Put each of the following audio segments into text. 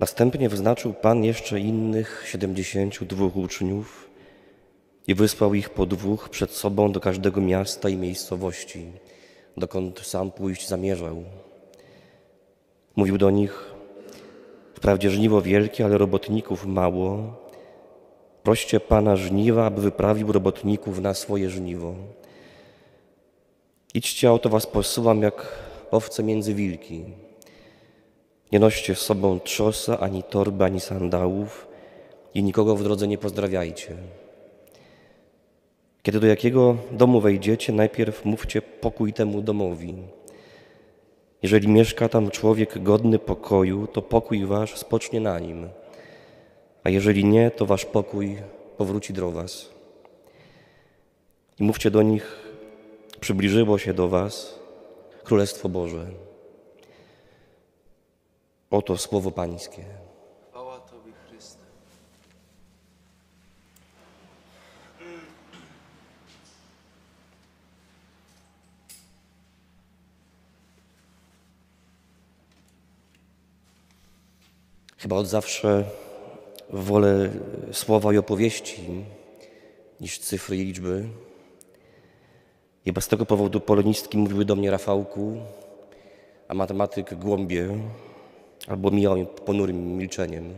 Następnie wyznaczył Pan jeszcze innych siedemdziesięciu dwóch uczniów i wysłał ich po dwóch przed sobą do każdego miasta i miejscowości, dokąd sam pójść zamierzał. Mówił do nich, wprawdzie żniwo wielkie, ale robotników mało. Proście Pana żniwa, aby wyprawił robotników na swoje żniwo. Idźcie, oto was posyłam jak owce między wilki. Nie noście z sobą trzosa, ani torby, ani sandałów i nikogo w drodze nie pozdrawiajcie. Kiedy do jakiego domu wejdziecie, najpierw mówcie pokój temu domowi. Jeżeli mieszka tam człowiek godny pokoju, to pokój wasz spocznie na nim, a jeżeli nie, to wasz pokój powróci do was. I mówcie do nich, przybliżyło się do was Królestwo Boże. Oto słowo Pańskie. Chwała Tobie, Chryste. Chyba od zawsze wolę słowa i opowieści niż cyfry i liczby. I bez tego powodu polonistki mówiły do mnie Rafałku, a matematyk głąbie, albo mijał ponurym milczeniem.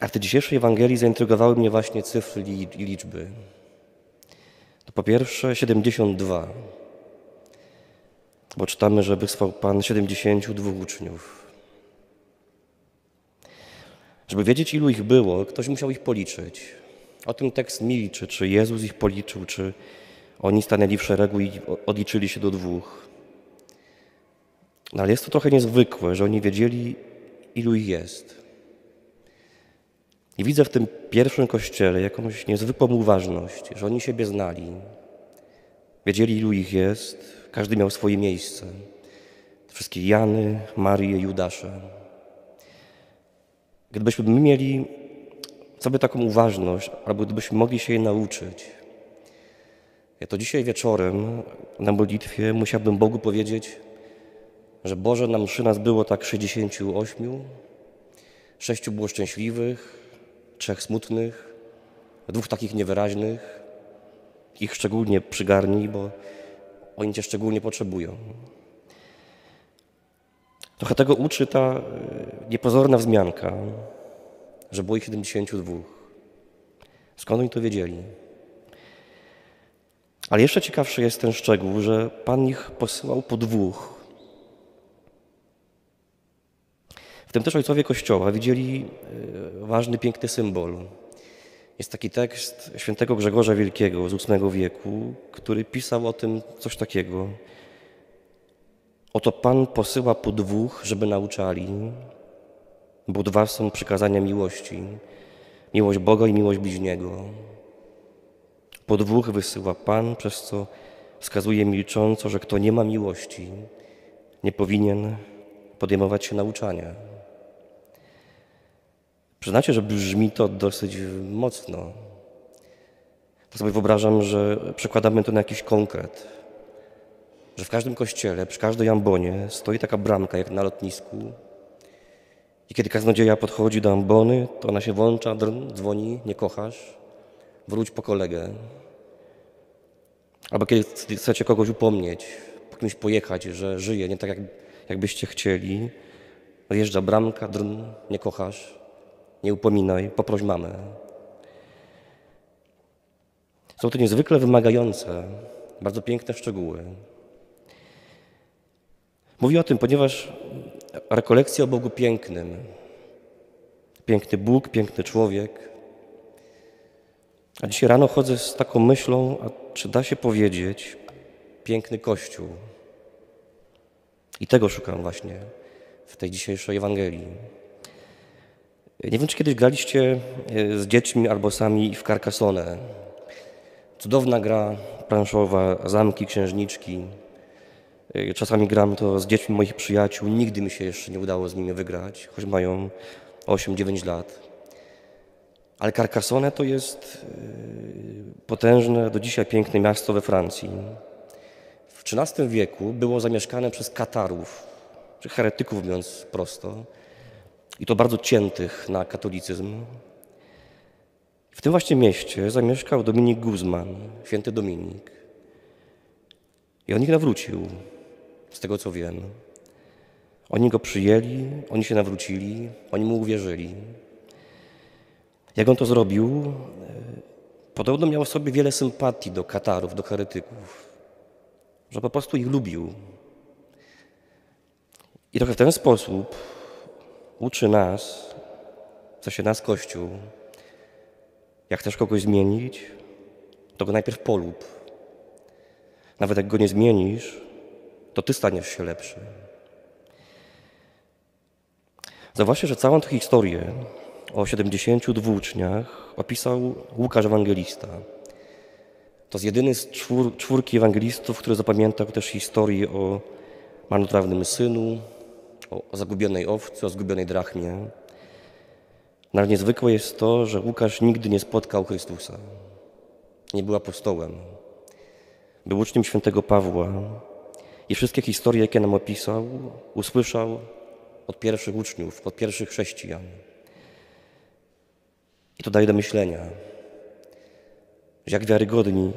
A w tej dzisiejszej Ewangelii zaintrygowały mnie właśnie cyfry i i liczby. To po pierwsze 72, bo czytamy, że wysłał Pan 72 uczniów. Żeby wiedzieć, ilu ich było, ktoś musiał ich policzyć. O tym tekst milczy, czy Jezus ich policzył, czy oni stanęli w szeregu i odliczyli się do dwóch. No ale jest to trochę niezwykłe, że oni wiedzieli, ilu ich jest. I widzę w tym pierwszym kościele jakąś niezwykłą uważność, że oni siebie znali. Wiedzieli, ilu ich jest, każdy miał swoje miejsce. Wszystkie Jany, Marie, Judasze. Gdybyśmy my mieli sobie taką uważność, albo gdybyśmy mogli się jej nauczyć, ja to dzisiaj wieczorem na modlitwie musiałbym Bogu powiedzieć, że Boże, nam przy nas było tak 68, sześciu było szczęśliwych, trzech smutnych, dwóch takich niewyraźnych, ich szczególnie przygarnij, bo oni Cię szczególnie potrzebują. Trochę tego uczy ta y, niepozorna wzmianka, że było ich 72. Skąd oni to wiedzieli? Ale jeszcze ciekawszy jest ten szczegół, że Pan ich posyłał po dwóch. W tym też ojcowie Kościoła widzieli y, ważny, piękny symbol. Jest taki tekst świętego Grzegorza Wielkiego z VIII wieku, który pisał o tym coś takiego. Oto Pan posyła po dwóch, żeby nauczali, bo dwa są przykazania miłości. Miłość Boga i miłość bliźniego. Po dwóch wysyła Pan, przez co wskazuje milcząco, że kto nie ma miłości, nie powinien podejmować się nauczania. Przyznacie, że brzmi to dosyć mocno. To sobie wyobrażam, że przekładamy to na jakiś konkret. Że w każdym kościele, przy każdej ambonie stoi taka bramka jak na lotnisku. I kiedy kaznodzieja podchodzi do ambony, to ona się włącza, drn, dzwoni, nie kochasz, wróć po kolegę. Albo kiedy chcecie kogoś upomnieć, po kimś pojechać, że żyje nie tak, jak, jakbyście chcieli, wjeżdża bramka, drn, nie kochasz, nie upominaj, poproś mamę. Są to niezwykle wymagające, bardzo piękne szczegóły. Mówię o tym, ponieważ rekolekcja o Bogu pięknym, piękny Bóg, piękny człowiek. A dzisiaj rano chodzę z taką myślą, a czy da się powiedzieć piękny Kościół? I tego szukam właśnie w tej dzisiejszej Ewangelii. Nie wiem, czy kiedyś graliście e, z dziećmi albo sami w Carcassonne. Cudowna gra planszowa, zamki, księżniczki. E, Czasami gram to z dziećmi moich przyjaciół. Nigdy mi się jeszcze nie udało z nimi wygrać, choć mają 8-9 lat. Ale Carcassonne to jest e, potężne, do dzisiaj piękne miasto we Francji. W XIII wieku było zamieszkane przez Katarów, czy heretyków mówiąc prosto. I to bardzo ciętych na katolicyzm. W tym właśnie mieście zamieszkał Dominik Guzman, święty Dominik. I on ich nawrócił, z tego co wiem. Oni go przyjęli, oni się nawrócili, oni mu uwierzyli. Jak on to zrobił? Podobno miał w sobie wiele sympatii do katarów, do heretyków, że po prostu ich lubił. I trochę w ten sposób uczy nas, co się nas Kościół, jak chcesz kogoś zmienić, to go najpierw polub. Nawet jak go nie zmienisz, to ty staniesz się lepszy. Zauważcie, że całą tę historię o 72 uczniach opisał Łukasz Ewangelista. To jest jedyny z czwór, czwórki ewangelistów, który zapamiętał też historię o marnotrawnym synu, o, zagubionej owcy, o zgubionej drachmie. Ale niezwykłe jest to, że Łukasz nigdy nie spotkał Chrystusa. Nie był apostołem. Był uczniem świętego Pawła i wszystkie historie, jakie nam opisał, usłyszał od pierwszych uczniów, od pierwszych chrześcijan. I to daje do myślenia, że jak wiarygodni,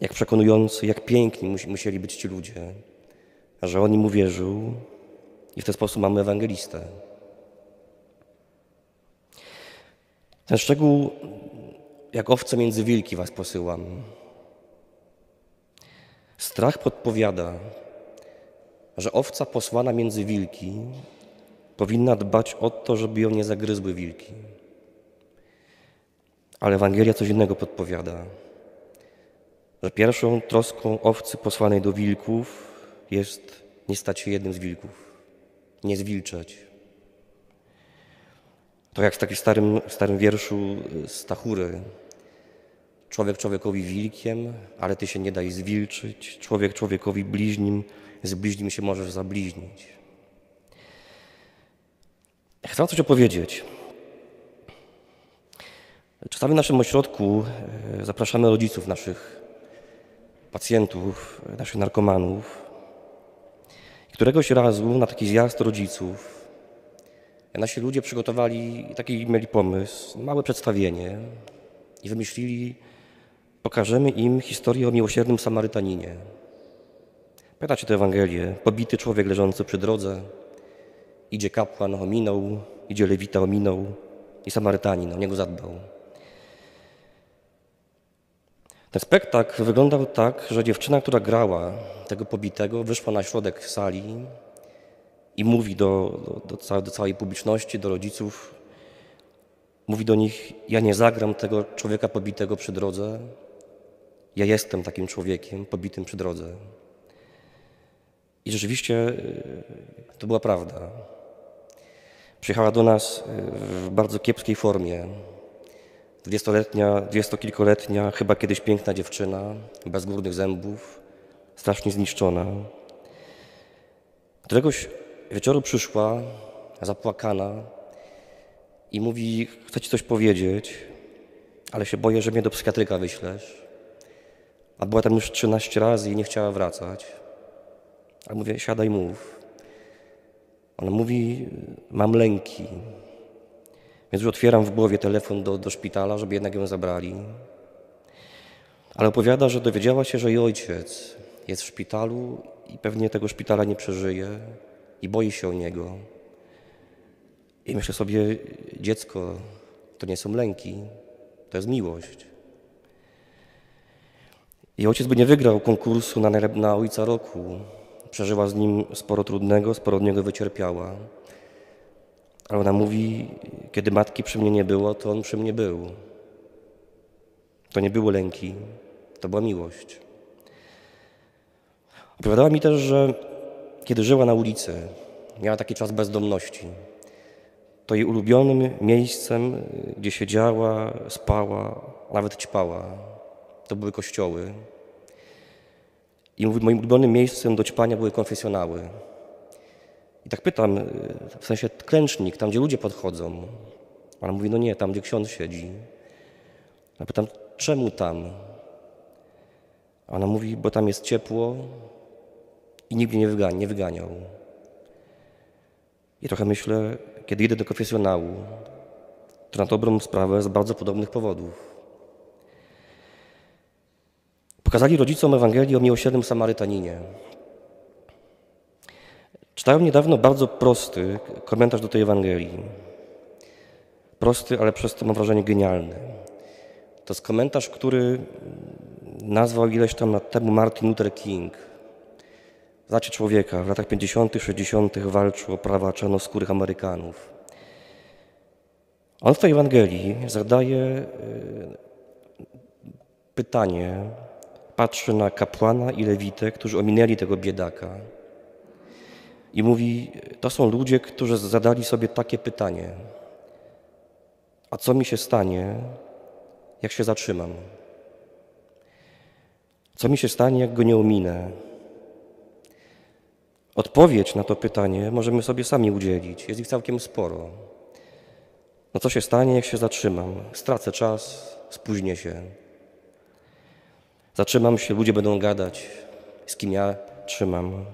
jak przekonujący, jak piękni musieli być ci ludzie, że on im uwierzył i w ten sposób mamy ewangelistę. Ten szczegół, jak owce między wilki was posyłam. Strach podpowiada, że owca posłana między wilki powinna dbać o to, żeby ją nie zagryzły wilki. Ale Ewangelia coś innego podpowiada, że pierwszą troską owcy posłanej do wilków jest nie stać się jednym z wilków, nie zwilczeć. To jak w takim starym, starym wierszu z Tachury. Człowiek człowiekowi wilkiem, ale ty się nie daj zwilczyć. Człowiek człowiekowi bliźnim, z bliźnim się możesz zabliźnić. Chcę coś opowiedzieć. Czasami w naszym ośrodku e, zapraszamy rodziców naszych pacjentów, naszych narkomanów. Któregoś razu na taki zjazd rodziców nasi ludzie przygotowali taki mieli pomysł, małe przedstawienie i wymyślili, pokażemy im historię o miłosiernym Samarytaninie. Pamiętacie tę Ewangelię? Pobity człowiek leżący przy drodze, idzie kapłan, ominął, idzie lewita, ominął i Samarytanin o niego zadbał. Ten spektakl wyglądał tak, że dziewczyna, która grała tego pobitego, wyszła na środek sali i mówi do, do, do, do całej publiczności, do rodziców, mówi do nich: Ja nie zagram tego człowieka pobitego przy drodze. Ja jestem takim człowiekiem pobitym przy drodze. I rzeczywiście y, to była prawda. Przyjechała do nas y, w bardzo kiepskiej formie. Dwudziestoletnia, dwudziestokilkoletnia, chyba kiedyś piękna dziewczyna, bez górnych zębów, strasznie zniszczona. Któregoś wieczoru przyszła, zapłakana i mówi, chcę ci coś powiedzieć, ale się boję, że mnie do psychiatryka wyślesz. A była tam już 13 razy i nie chciała wracać. A mówię, siadaj, mów. Ona mówi, mam lęki. Więc już otwieram w głowie telefon do, do szpitala, żeby jednak ją zabrali. Ale opowiada, że dowiedziała się, że jej ojciec jest w szpitalu i pewnie tego szpitala nie przeżyje i boi się o niego. I myślę sobie, dziecko, to nie są lęki, to jest miłość. I ojciec by nie wygrał konkursu na, na ojca roku. Przeżyła z nim sporo trudnego, sporo od niego wycierpiała. Ale ona mówi, kiedy matki przy mnie nie było, to on przy mnie był. To nie były lęki, to była miłość. Opowiadała mi też, że kiedy żyła na ulicy, miała taki czas bezdomności, to jej ulubionym miejscem, gdzie siedziała, spała, nawet ćpała, to były kościoły. I moim ulubionym miejscem do ćpania były konfesjonały. I tak pytam, w sensie klęcznik, tam gdzie ludzie podchodzą. Ona mówi, no nie, tam gdzie ksiądz siedzi. Ja pytam, czemu tam? Ona mówi, bo tam jest ciepło i nikt mnie nie, nie wyganiał. I trochę myślę, kiedy idę do konfesjonału, to na dobrą sprawę z bardzo podobnych powodów. Pokazali rodzicom Ewangelię o miłosiernym Samarytaninie. Czytałem niedawno bardzo prosty komentarz do tej Ewangelii. Prosty, ale przez to mam wrażenie genialny. To jest komentarz, który nazwał ileś tam lat temu Martin Luther King. Znacie człowieka, w latach 50., 60. walczył o prawa czarnoskórych Amerykanów. On w tej Ewangelii zadaje y, pytanie, patrzy na kapłana i lewitę, którzy ominęli tego biedaka. I mówi, to są ludzie, którzy zadali sobie takie pytanie. A co mi się stanie, jak się zatrzymam? Co mi się stanie, jak go nie ominę? Odpowiedź na to pytanie możemy sobie sami udzielić. Jest ich całkiem sporo. No co się stanie, jak się zatrzymam? Stracę czas, spóźnię się. Zatrzymam się, ludzie będą gadać, z kim ja trzymam.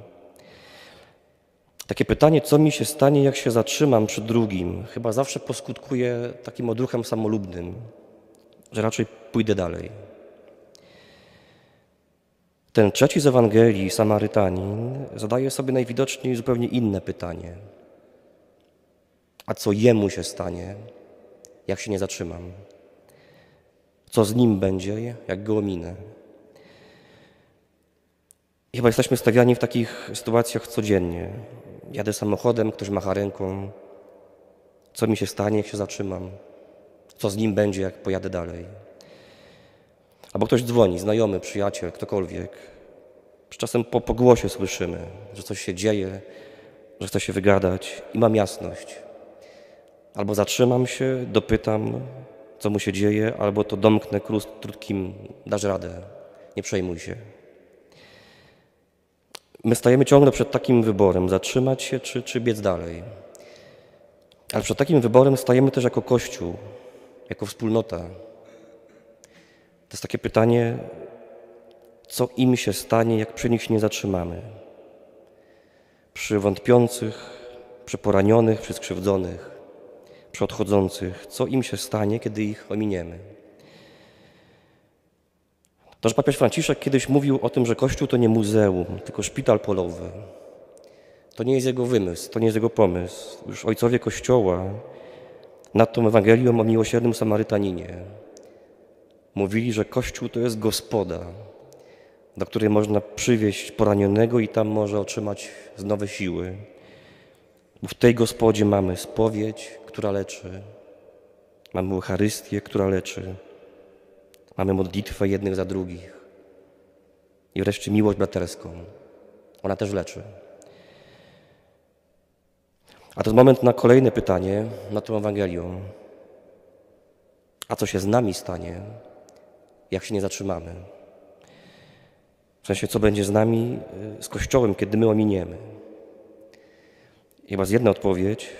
Takie pytanie, co mi się stanie, jak się zatrzymam przy drugim, chyba zawsze poskutkuje takim odruchem samolubnym, że raczej pójdę dalej. Ten trzeci z Ewangelii, Samarytanin, zadaje sobie najwidoczniej zupełnie inne pytanie. A co jemu się stanie, jak się nie zatrzymam? Co z nim będzie, jak go ominę? I chyba jesteśmy stawiani w takich sytuacjach codziennie. Jadę samochodem, ktoś macha ręką. Co mi się stanie, jak się zatrzymam? Co z nim będzie, jak pojadę dalej? Albo ktoś dzwoni, znajomy, przyjaciel, ktokolwiek. Czasem po, po głosie słyszymy, że coś się dzieje, że chce się wygadać i mam jasność. Albo zatrzymam się, dopytam, co mu się dzieje, albo to domknę krótkim, dasz radę, nie przejmuj się. My stajemy ciągle przed takim wyborem, zatrzymać się czy, czy biec dalej. Ale przed takim wyborem stajemy też jako Kościół, jako wspólnota. To jest takie pytanie, co im się stanie, jak przy nich się nie zatrzymamy. Przy wątpiących, przy poranionych, przy skrzywdzonych, przy odchodzących, co im się stanie, kiedy ich ominiemy. Też papież Franciszek kiedyś mówił o tym, że Kościół to nie muzeum, tylko szpital polowy. To nie jest jego wymysł, to nie jest jego pomysł. Już ojcowie Kościoła nad tą Ewangelią o miłosiernym Samarytaninie mówili, że Kościół to jest gospoda, do której można przywieźć poranionego i tam może otrzymać nowe siły. W tej gospodzie mamy spowiedź, która leczy, mamy Eucharystię, która leczy, Mamy modlitwę jednych za drugich. I wreszcie miłość braterską. Ona też leczy. A to jest moment na kolejne pytanie na tą Ewangelią. A co się z nami stanie, jak się nie zatrzymamy? W sensie, co będzie z nami, y, z Kościołem, kiedy my ominiemy? I chyba z jedna odpowiedź,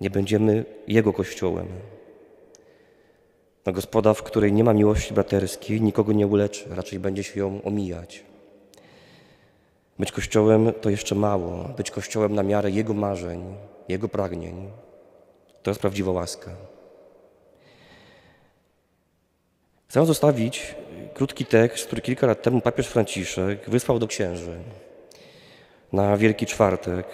nie będziemy Jego Kościołem. Na gospoda, w której nie ma miłości braterskiej, nikogo nie uleczy, raczej będzie się ją omijać. Być Kościołem to jeszcze mało. Być Kościołem na miarę Jego marzeń, Jego pragnień to jest prawdziwa łaska. Chcę zostawić krótki tekst, który kilka lat temu papież Franciszek wysłał do księży na Wielki Czwartek,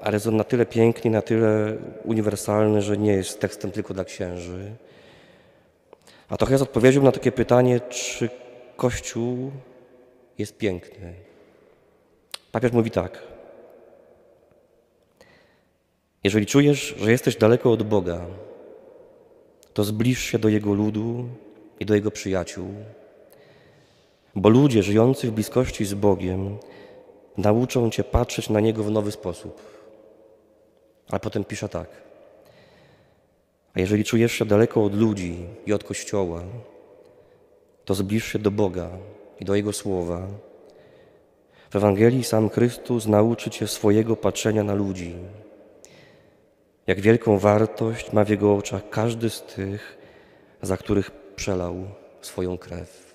ale jest on na tyle piękny, na tyle uniwersalny, że nie jest tekstem tylko dla księży. A to jest odpowiedzią na takie pytanie, czy Kościół jest piękny. Papież mówi tak. Jeżeli czujesz, że jesteś daleko od Boga, to zbliż się do Jego ludu i do Jego przyjaciół, bo ludzie żyjący w bliskości z Bogiem nauczą Cię patrzeć na Niego w nowy sposób. Ale potem pisze tak. A jeżeli czujesz się daleko od ludzi i od Kościoła, to zbliż się do Boga i do Jego Słowa. W Ewangelii sam Chrystus nauczy Cię swojego patrzenia na ludzi. Jak wielką wartość ma w Jego oczach każdy z tych, za których przelał swoją krew.